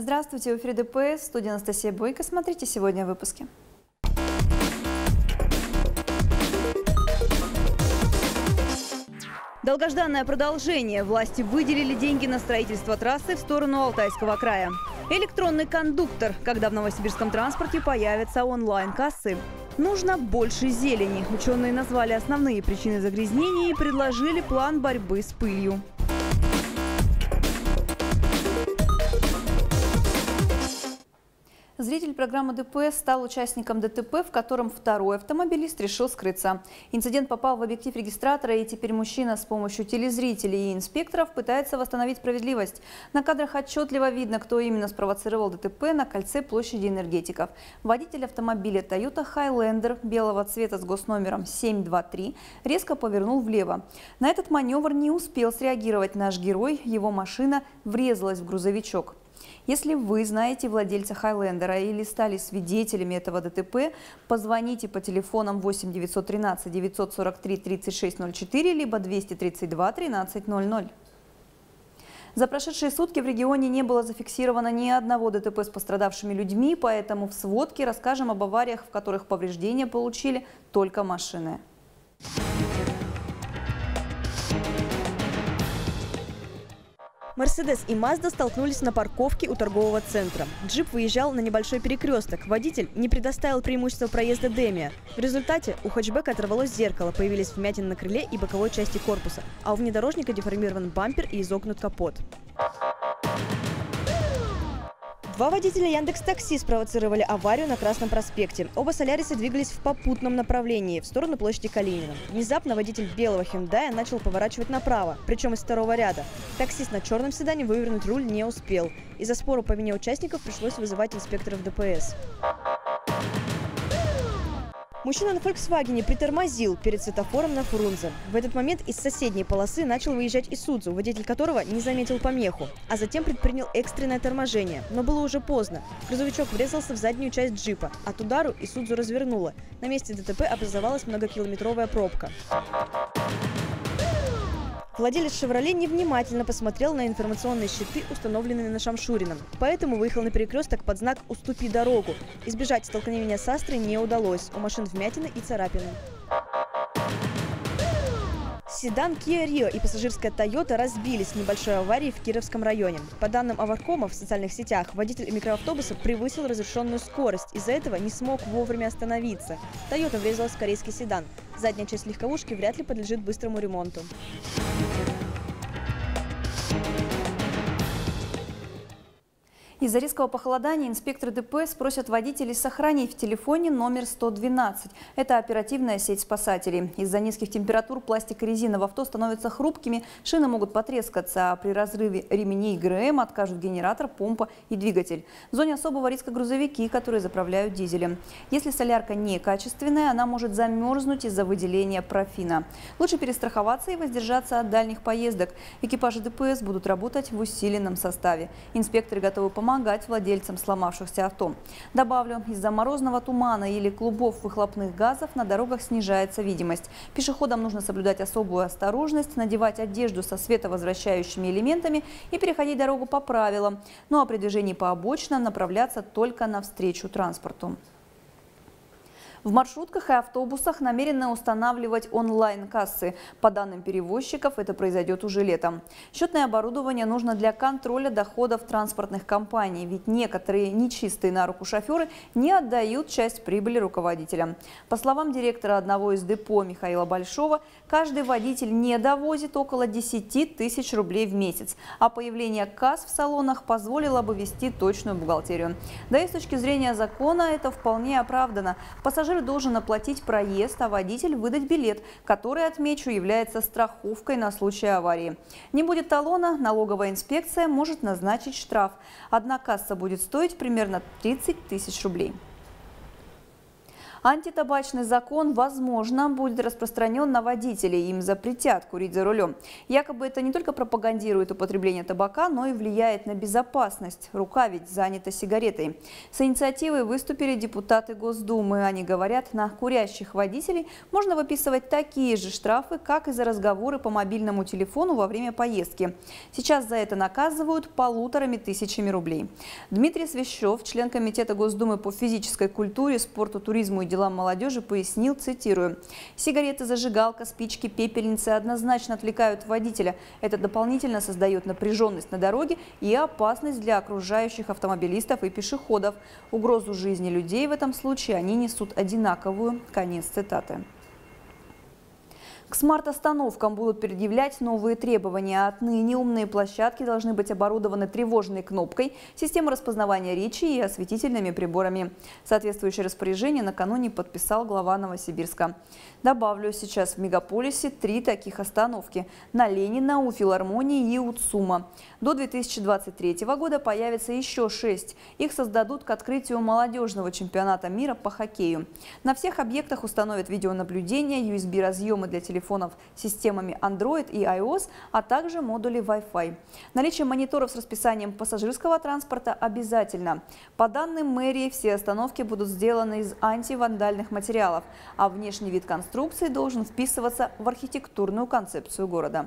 Здравствуйте, в эфире ДПС, студия Анастасия Бойко. Смотрите сегодня в выпуске. Долгожданное продолжение. Власти выделили деньги на строительство трассы в сторону Алтайского края. Электронный кондуктор. Когда в новосибирском транспорте появятся онлайн-кассы. Нужно больше зелени. Ученые назвали основные причины загрязнения и предложили план борьбы с пылью. Зритель программы ДПС стал участником ДТП, в котором второй автомобилист решил скрыться. Инцидент попал в объектив регистратора, и теперь мужчина с помощью телезрителей и инспекторов пытается восстановить справедливость. На кадрах отчетливо видно, кто именно спровоцировал ДТП на кольце площади энергетиков. Водитель автомобиля Toyota Highlander белого цвета с госномером 723 резко повернул влево. На этот маневр не успел среагировать наш герой, его машина врезалась в грузовичок. Если вы знаете владельца Хайлендера или стали свидетелями этого ДТП, позвоните по телефонам 8 913 943 3604 либо 232 1300. За прошедшие сутки в регионе не было зафиксировано ни одного ДТП с пострадавшими людьми, поэтому в сводке расскажем об авариях, в которых повреждения получили только машины. Мерседес и Мазда столкнулись на парковке у торгового центра. Джип выезжал на небольшой перекресток. Водитель не предоставил преимущества проезда Демия. В результате у хэтчбека оторвалось зеркало, появились вмятины на крыле и боковой части корпуса, а у внедорожника деформирован бампер и изогнут капот. Два водителя Яндекс Такси спровоцировали аварию на Красном проспекте. Оба Соляриса двигались в попутном направлении, в сторону площади Калинина. Внезапно водитель белого Хендая начал поворачивать направо, причем из второго ряда. Таксист на черном седане вывернуть руль не успел. Из-за спора по вине участников пришлось вызывать инспекторов ДПС. Мужчина на «Фольксвагене» притормозил перед светофором на Фрунзе. В этот момент из соседней полосы начал выезжать Исудзу, водитель которого не заметил помеху, а затем предпринял экстренное торможение. Но было уже поздно. Грузовичок врезался в заднюю часть джипа. От удару Исудзу развернуло. На месте ДТП образовалась многокилометровая пробка. Владелец «Шевроле» невнимательно посмотрел на информационные щиты, установленные на Шамшурином. Поэтому выехал на перекресток под знак «Уступи дорогу». Избежать столкновения с Астрой не удалось. У машин вмятины и царапины. Седан Kia Rio и пассажирская Toyota разбились в небольшой аварии в Кировском районе. По данным Аваркома в социальных сетях, водитель микроавтобуса превысил разрешенную скорость. Из-за этого не смог вовремя остановиться. Toyota врезалась в корейский седан. Задняя часть легковушки вряд ли подлежит быстрому ремонту. Из-за резкого похолодания инспекторы ДПС просят водителей сохранить в телефоне номер 112. Это оперативная сеть спасателей. Из-за низких температур пластик и резина в авто становятся хрупкими, шины могут потрескаться, а при разрыве ремней ГРМ откажут генератор, помпа и двигатель. В зоне особого риска грузовики, которые заправляют дизелем. Если солярка некачественная, она может замерзнуть из-за выделения профина. Лучше перестраховаться и воздержаться от дальних поездок. Экипажи ДПС будут работать в усиленном составе. Инспекторы готовы помочь помогать владельцам сломавшихся авто. Добавлю, из-за морозного тумана или клубов выхлопных газов на дорогах снижается видимость. Пешеходам нужно соблюдать особую осторожность, надевать одежду со световозвращающими элементами и переходить дорогу по правилам. Ну а при движении по обочинам направляться только навстречу транспорту. В маршрутках и автобусах намерены устанавливать онлайн-кассы. По данным перевозчиков, это произойдет уже летом. Счетное оборудование нужно для контроля доходов транспортных компаний, ведь некоторые нечистые на руку шоферы не отдают часть прибыли руководителям. По словам директора одного из депо Михаила Большого, каждый водитель не довозит около 10 тысяч рублей в месяц, а появление касс в салонах позволило бы вести точную бухгалтерию. Да и с точки зрения закона это вполне оправдано. Пассажиры Пассажир должен оплатить проезд, а водитель выдать билет, который, отмечу, является страховкой на случай аварии. Не будет талона, налоговая инспекция может назначить штраф. Одна касса будет стоить примерно 30 тысяч рублей. Антитабачный закон, возможно, будет распространен на водителей. Им запретят курить за рулем. Якобы это не только пропагандирует употребление табака, но и влияет на безопасность. Рука ведь занята сигаретой. С инициативой выступили депутаты Госдумы. Они говорят, на курящих водителей можно выписывать такие же штрафы, как и за разговоры по мобильному телефону во время поездки. Сейчас за это наказывают полуторами тысячами рублей. Дмитрий Свящев, член Комитета Госдумы по физической культуре, спорту, туризму и делам молодежи пояснил, цитирую, «Сигареты, зажигалка, спички, пепельницы однозначно отвлекают водителя. Это дополнительно создает напряженность на дороге и опасность для окружающих автомобилистов и пешеходов. Угрозу жизни людей в этом случае они несут одинаковую». Конец цитаты. К смарт-остановкам будут предъявлять новые требования. Отныне умные площадки должны быть оборудованы тревожной кнопкой, системой распознавания речи и осветительными приборами. Соответствующее распоряжение накануне подписал глава Новосибирска. Добавлю, сейчас в мегаполисе три таких остановки – на Ленина, у филармонии и у ЦУМа. До 2023 года появится еще шесть. Их создадут к открытию молодежного чемпионата мира по хоккею. На всех объектах установят видеонаблюдение, USB-разъемы для телефонов с системами Android и iOS, а также модули Wi-Fi. Наличие мониторов с расписанием пассажирского транспорта обязательно. По данным мэрии, все остановки будут сделаны из антивандальных материалов, а внешний вид конструкции конструкции должен вписываться в архитектурную концепцию города.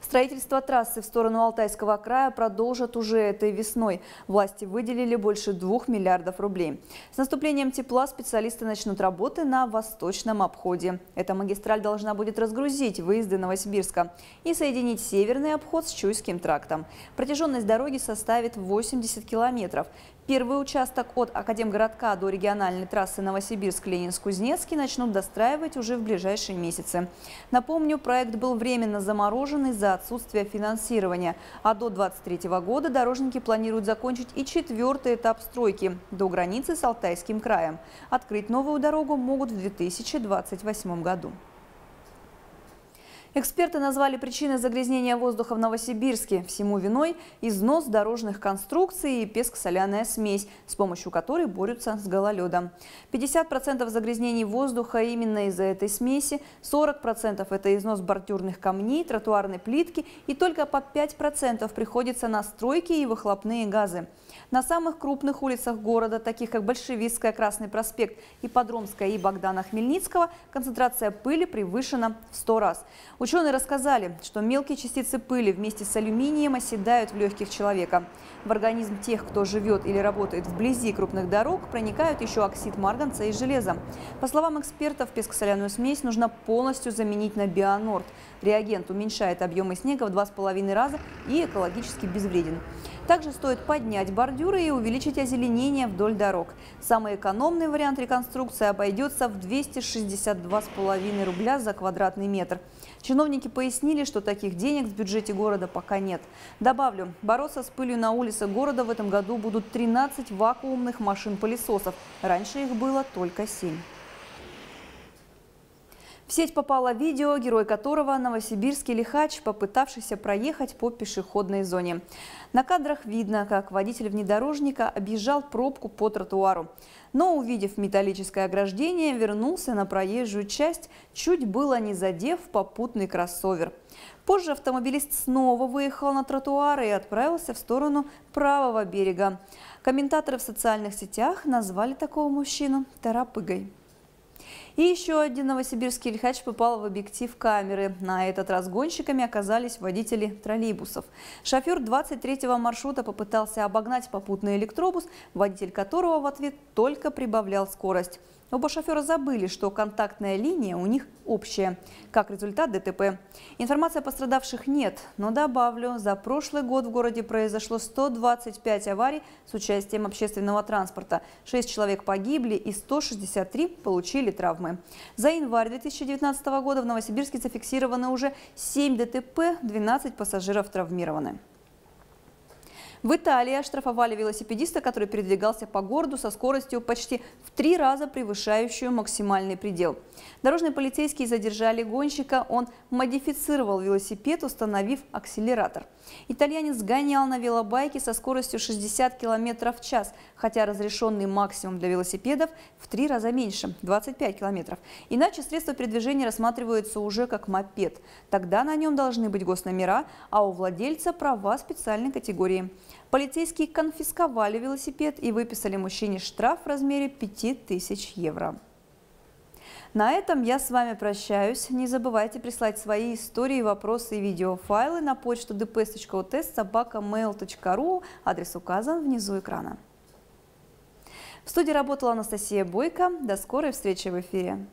Строительство трассы в сторону Алтайского края продолжат уже этой весной. Власти выделили больше двух миллиардов рублей. С наступлением тепла специалисты начнут работы на восточном обходе. Эта магистраль должна будет разгрузить выезды Новосибирска и соединить северный обход с Чуйским трактом. Протяженность дороги составит 80 километров. Первый участок от Академгородка до региональной трассы Новосибирск-Ленинск-Кузнецкий начнут достраивать уже в ближайшие месяцы. Напомню, проект был временно заморожен из-за отсутствия финансирования, а до 2023 года дорожники планируют закончить и четвертый этап стройки до границы с Алтайским краем. Открыть новую дорогу могут в 2028 году. Эксперты назвали причиной загрязнения воздуха в Новосибирске. Всему виной износ дорожных конструкций и песк-соляная смесь, с помощью которой борются с гололедом. 50% загрязнений воздуха именно из-за этой смеси, 40% это износ бордюрных камней, тротуарной плитки и только по 5% приходится на стройки и выхлопные газы. На самых крупных улицах города, таких как Большевистская, Красный проспект, Ипподромская и Богдана Хмельницкого, концентрация пыли превышена в 100 раз. Ученые рассказали, что мелкие частицы пыли вместе с алюминием оседают в легких человека. В организм тех, кто живет или работает вблизи крупных дорог, проникают еще оксид марганца и железа. По словам экспертов, пескосоляную смесь нужно полностью заменить на бионорд. Реагент уменьшает объемы снега в два с половиной раза и экологически безвреден. Также стоит поднять бордюры и увеличить озеленение вдоль дорог. Самый экономный вариант реконструкции обойдется в 262,5 рубля за квадратный метр. Чиновники пояснили, что таких денег в бюджете города пока нет. Добавлю, бороться с пылью на улице города в этом году будут 13 вакуумных машин-пылесосов. Раньше их было только 7. В сеть попало видео, герой которого – новосибирский лихач, попытавшийся проехать по пешеходной зоне. На кадрах видно, как водитель внедорожника объезжал пробку по тротуару. Но, увидев металлическое ограждение, вернулся на проезжую часть, чуть было не задев попутный кроссовер. Позже автомобилист снова выехал на тротуар и отправился в сторону правого берега. Комментаторы в социальных сетях назвали такого мужчину «торопыгой». И еще один новосибирский лихач попал в объектив камеры. На этот раз гонщиками оказались водители троллейбусов. Шофер 23-го маршрута попытался обогнать попутный электробус, водитель которого в ответ только прибавлял скорость. Оба шофера забыли, что контактная линия у них общая. Как результат ДТП. Информации о пострадавших нет, но добавлю, за прошлый год в городе произошло 125 аварий с участием общественного транспорта. 6 человек погибли и 163 получили травмы. За январь 2019 года в Новосибирске зафиксировано уже 7 ДТП, 12 пассажиров травмированы. В Италии оштрафовали велосипедиста, который передвигался по городу со скоростью почти в три раза превышающую максимальный предел. Дорожные полицейские задержали гонщика. Он модифицировал велосипед, установив акселератор. Итальянец гонял на велобайке со скоростью 60 км в час, хотя разрешенный максимум для велосипедов в три раза меньше – 25 км. Иначе средство передвижения рассматривается уже как мопед. Тогда на нем должны быть госномера, а у владельца права специальной категории. Полицейские конфисковали велосипед и выписали мужчине штраф в размере 5000 евро. На этом я с вами прощаюсь. Не забывайте прислать свои истории, вопросы и видеофайлы на почту dps.test Адрес указан внизу экрана. В студии работала Анастасия Бойко. До скорой встречи в эфире.